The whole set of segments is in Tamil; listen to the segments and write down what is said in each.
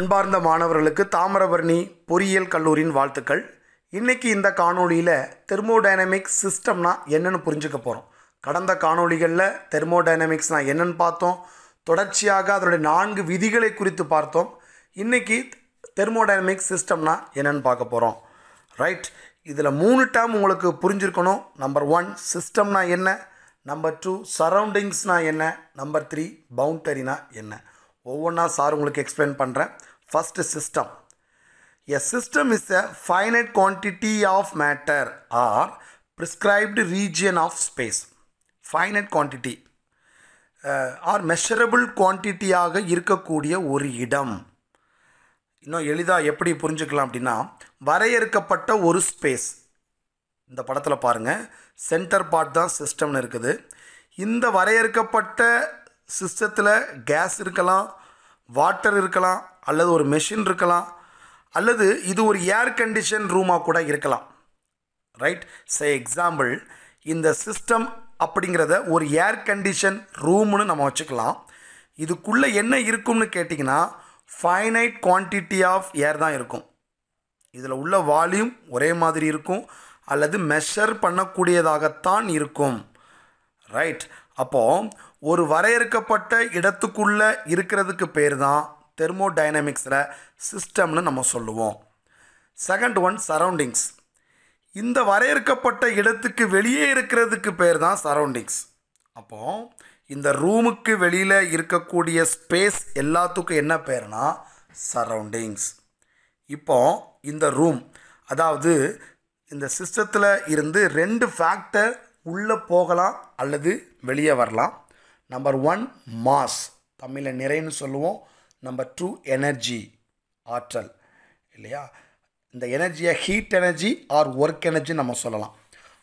அன்பார்ந்த மாணவர்களுக்கு தாமிரபரணி பொறியியல் கல்லூரியின் வாழ்த்துக்கள். இன்றைக்கி இந்த காணொளியில் தெர்மோடைனமிக் சிஸ்டம்னா என்னென்னு புரிஞ்சுக்க போகிறோம் கடந்த காணொளிகளில் தெர்மோடைனமிக்ஸ்னால் என்னென்னு பார்த்தோம். தொடர்ச்சியாக அதனுடைய நான்கு விதிகளை குறித்து பார்த்தோம். இன்றைக்கி தெர்மோடைனமிக் சிஸ்டம்னா என்னென்னு பார்க்க போகிறோம் ரைட். இதில் மூணு டேம் உங்களுக்கு புரிஞ்சிருக்கணும். நம்பர் ஒன் சிஸ்டம்னா என்ன? நம்பர் டூ சரௌண்டிங்ஸ்னால் என்ன? நம்பர் த்ரீ பவுண்டரினா என்ன? ஒவ்வொன்றா சார் உங்களுக்கு எக்ஸ்பிளைன் பண்ணுறேன் first system a system is a finite quantity of matter or prescribed region of space finite quantity or measurable குவான்டிட்டியாக இருக்கக்கூடிய ஒரு இடம். இன்னும் எளிதாக எப்படி புரிஞ்சுக்கலாம் அப்படின்னா வரையறுக்கப்பட்ட ஒரு ஸ்பேஸ் இந்த படத்தில் பாருங்கள் சென்டர் பார்ட் தான் சிஸ்டம்னு இருக்குது. இந்த வரையறுக்கப்பட்ட சிஸ்டத்தில் கேஸ் இருக்கலாம் வாட்டர் இருக்கலாம் அல்லது ஒரு மெஷின் இருக்கலாம் அல்லது இது ஒரு ஏர் கண்டிஷன் ரூமாக கூட இருக்கலாம். ரைட் சே எக்ஸாம்பிள் இந்த சிஸ்டம் அப்படிங்கிறத ஒரு ஏர் கண்டிஷன் ரூம்னு நம்ம வச்சுக்கலாம். இதுக்குள்ளே என்ன இருக்கும்னு கேட்டிங்கன்னா ஃபைனைட் குவான்டிட்டி ஆஃப் ஏர் தான் இருக்கும். இதில் உள்ள வால்யூம் ஒரே மாதிரி இருக்கும் அல்லது மெஷர் பண்ணக்கூடியதாகத்தான் இருக்கும். ரைட் அப்போது ஒரு வரையறுக்கப்பட்ட இடத்துக்குள்ளே இருக்கிறதுக்கு பேர் தான் தெர்மோடைனமிக்ஸில் சிஸ்டம்னு நம்ம சொல்லுவோம். செகண்ட் ஒன் சரௌண்டிங்ஸ் இந்த வரையறுக்கப்பட்ட இடத்துக்கு வெளியே இருக்கிறதுக்கு பேர் தான் சரௌண்டிங்ஸ் அப்போது இந்த ரூமுக்கு வெளியில் இருக்கக்கூடிய ஸ்பேஸ் எல்லாத்துக்கும் என்ன பேர்னா சரௌண்டிங்ஸ் இப்போ இந்த ரூம் அதாவது இந்த சிஸ்டத்தில் இருந்து ரெண்டு ஃபேக்டர் உள்ளே போகலாம் அல்லது வெளியே வரலாம். நம்பர் ஒன் மாஸ் தமிழில் நிறைன்னு சொல்லுவோம். நம்பர் டூ எனர்ஜி ஆற்றல். இல்லையா? இந்த எனர்ஜியை heat energy or work energy நம்ம சொல்லலாம்.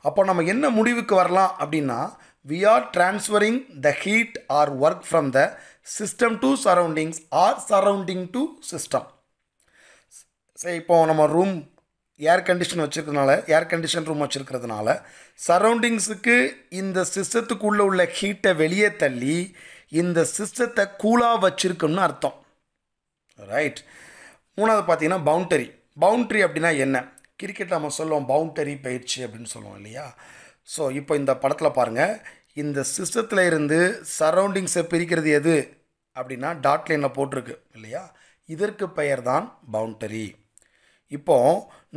அப்போ நம்ம என்ன முடிவுக்கு வரலாம் அப்படின்னா we are transferring the heat or work from the system to surroundings or surrounding to system சரி இப்போ நம்ம ரூம் ஏர் கண்டிஷன் வச்சுருக்கிறதுனால ஏர் கண்டிஷன் ரூம் வச்சுருக்கிறதுனால சரௌண்டிங்ஸுக்கு இந்த சிஸ்டத்துக்குள்ளே உள்ள ஹீட்டை வெளியே தள்ளி இந்த சிஸ்டத்தை கூலாக வச்சுருக்கோம்னு அர்த்தம். ரைட் மூணாவது பார்த்தீங்கன்னா பவுண்டரி பவுண்ட்ரி அப்படின்னா என்ன? கிரிக்கெட் நம்ம சொல்லுவோம் பவுண்டரி பயிற்சி அப்படின்னு சொல்லுவோம் இல்லையா? ஸோ இப்போ இந்த படத்தில் பாருங்கள் இந்த சிஸ்டத்தில் இருந்து சரௌண்டிங்ஸை பிரிக்கிறது எது? அப்படின்னா டாட் லைனில் போட்டிருக்கு இல்லையா? இதற்கு பெயர் தான் பவுண்டரி இப்போ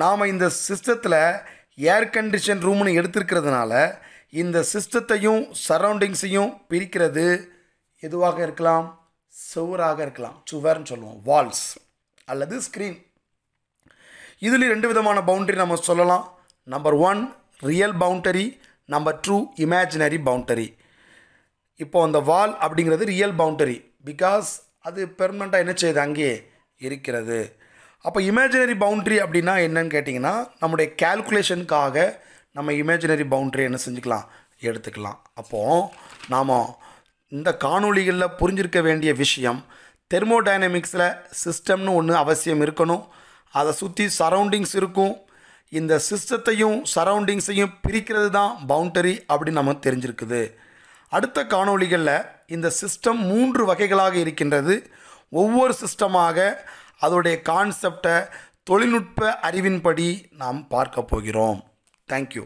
நாம் இந்த சிஸ்டத்தில் ஏர் கண்டிஷன் ரூம்னு எடுத்திருக்கிறதுனால இந்த சிஸ்டத்தையும் சரௌண்டிங்ஸையும் பிரிக்கிறது எதுவாக இருக்கலாம்? சுவராக இருக்கலாம். சுவர்னு சொல்லுவோம். வால்ஸ் அல்லது ஸ்க்ரீன் இதில் ரெண்டு விதமான பவுண்டரி நம்ம சொல்லலாம். Number one real boundary number two imaginary boundary இப்போது அந்த வால் அப்படிங்கிறது ரியல் பவுண்டரி பிகாஸ் அது பெர்மனண்ட்டாக என்ன செய்யுது? அங்கேயே இருக்கிறது. அப்போ இமேஜினரி பவுண்ட்ரி அப்படின்னா என்னன்னு கேட்டிங்கன்னா நம்முடைய கேல்குலேஷனுக்காக நம்ம இமேஜினரி பவுண்ட்ரி என்ன செஞ்சுக்கலாம்? எடுத்துக்கலாம். அப்போது நாம் இந்த காணொளிகளில் புரிஞ்சிருக்க வேண்டிய விஷயம் தெர்மோடைனமிக்ஸில் சிஸ்டம்னு ஒன்று அவசியம் இருக்கணும். அதை சுற்றி சரௌண்டிங்ஸ் இருக்கும். இந்த சிஸ்டத்தையும் சரௌண்டிங்ஸையும் பிரிக்கிறது தான் பவுண்டரி அப்படின்னு நம்ம தெரிஞ்சிருக்குது. அடுத்த காணொளிகளில் இந்த சிஸ்டம் மூன்று வகைகளாக இருக்கின்றது. ஒவ்வொரு சிஸ்டமாக அதோடைய கான்செப்டை தொழில்நுட்ப அறிவின்படி நாம் பார்க்க போகிறோம். தேங்க்யூ